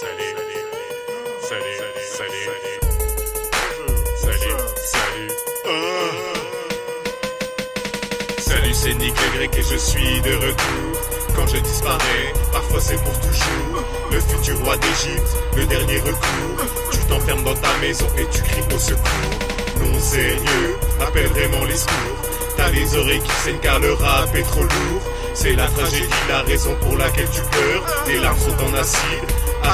salut, salut, salut, salut, salut. Salut, c'est Nick Grec et je suis de retour. Quand je disparais, parfois c'est pour toujours. Le futur roi d'Égypte, le dernier recours. Tu t'enfermes dans ta maison et tu cries au secours. Non, sérieux, appelle vraiment les secours. T'as les oreilles qui saignent car le rap est trop lourd. C'est la tragédie, la raison pour laquelle tu pleures. Tes larmes sont en acide,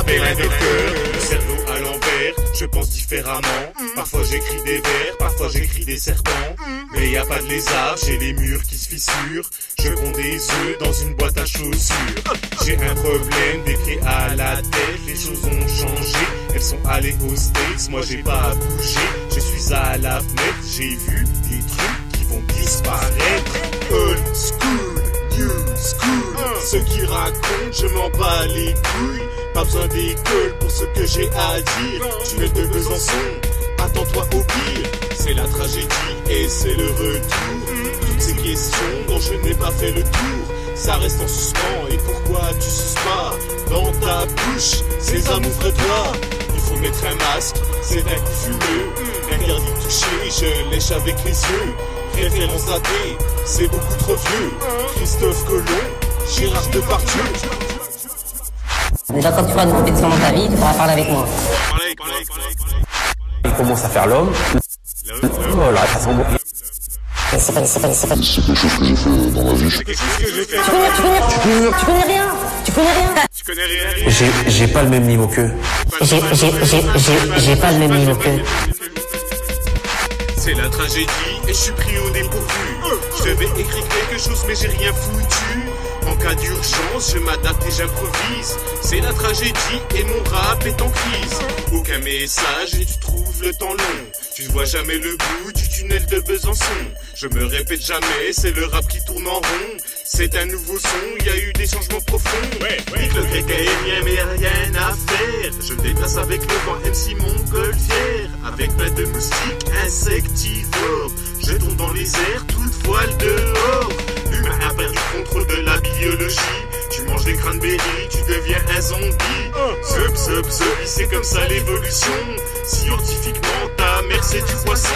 un docteur. Le cerveau à l'envers, je pense différemment. Parfois j'écris des vers, parfois j'écris des serpents. Mais y a pas de lézard, j'ai les murs qui se fissurent. Je prends des œufs dans une boîte à chaussures. J'ai un problème, des pieds à la tête, les choses ont changé. Elles sont allées aux States, moi j'ai pas bougé. Je suis à la fenêtre, j'ai vu des trucs qui vont disparaître. Old school, new school. Ceux qui racontent, je m'en bats les couilles. Pas besoin d'école pour ce que j'ai à dire. Tu es de Besançon, attends-toi au pire. C'est la tragédie et c'est le retour. Toutes ces questions dont je n'ai pas fait le tour. Ça reste en suspens et pourquoi tu pas dans ta bouche Sésame ouvre-toi Il faut mettre un masque, c'est un coup fumeux Interdit de toucher, je lèche avec les yeux Référence datée, c'est beaucoup trop vieux Christophe Colomb, Gérard Depardieu Déjà, quand tu auras une compétition dans ta vie, tu pourras parler avec moi. Il commence à faire l'homme. Voilà, ça sent bon. C'est pas, c'est pas, c'est pas. C'est quelque chose que j'ai fait Tu connais, tu connais, tu connais, tu connais rien. Tu connais rien. Tu connais rien J'ai, j'ai pas le même niveau qu'eux. J'ai, j'ai, j'ai, j'ai, j'ai pas le même niveau que. C'est la tragédie et je suis pris au dépourvu. Je devais écrire quelque chose mais j'ai rien foutu. En cas d'urgence, je m'adapte et j'improvise. C'est la tragédie et mon rap est en crise. Aucun message et tu trouves le temps long. Tu ne vois jamais le bout du tunnel de Besançon. Je me répète jamais, c'est le rap qui tourne en rond. C'est un nouveau son, il y a eu des changements profonds. Nique le grec aérien, mais rien à faire. Je déplace avec le vent MC Montgolfière. Avec plein de moustiques insectivores. Je tombe dans les airs, toute voile dehors. Tu manges des cranberries, tu deviens un zombie. Zup, zup, zup, c'est comme ça l'évolution. Scientifiquement, ta mère c'est du poisson.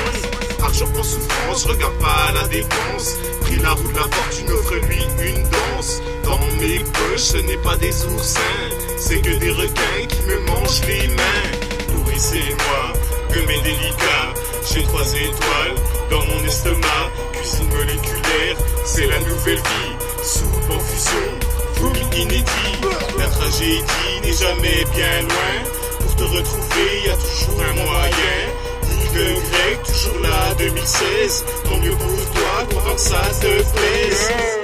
Argent en souffrance, je regarde pas la dépense. Pris la roue de la fortune, offre-lui une danse. Dans mes poches, ce n'est pas des oursins, c'est que des requins qui me mangent les mains. Nourrissez-moi, que mes délicats. J'ai trois étoiles dans mon estomac. Cuisine moléculaire, c'est la nouvelle vie. La tragédie n'est jamais bien loin. Pour te retrouver, y a toujours un moyen. De grec, toujours là, 2016. Tant mieux pour toi, content que ça te plaise.